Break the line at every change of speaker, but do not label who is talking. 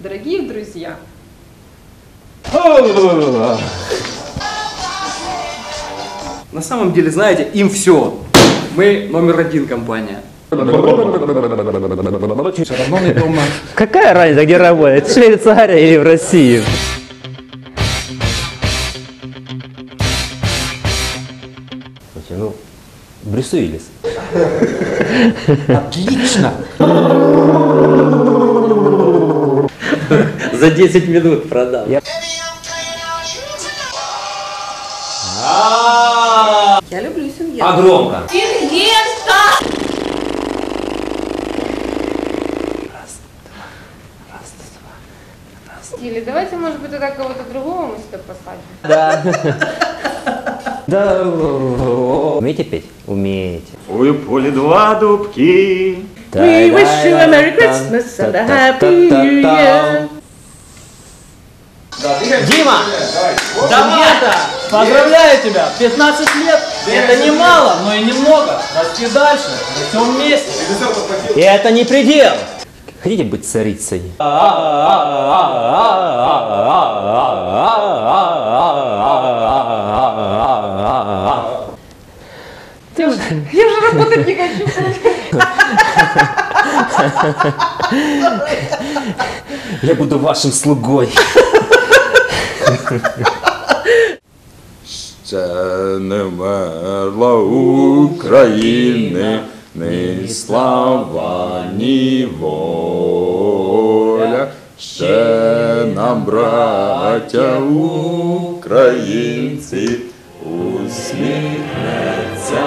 в друзья.
На самом деле, знаете, им все. Мы номер один компания.
Какая разница, где работает? Швейцария или в России? Слушайте, ну, Брюс Уиллис.
Отлично!
За 10 минут продал.
Я люблю семью.
А громко.
Или давайте, может быть, тогда кого-то другого мы сюда посадим.
Да. Да. Умеете петь? Умеете.
Ой, в поле два дубки.
We wish you a Merry Christmas and a Happy New Year.
Дима! Давай! Поздравляю тебя! 15 лет! Это немало, но и немного. Расти дальше, растем вместе.
И это не предел. Хотите быть царицей?
Я уже работать не хочу.
Я буду вашим слугой.
Ще не вмерла України, ні слава, ні воля. Ще нам, браття українці, усміхнеться